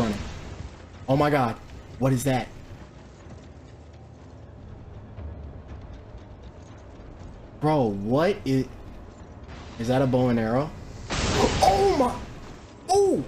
running. Oh my god. What is that? Bro, what is... Is that a bow and arrow? Oh my... Oh!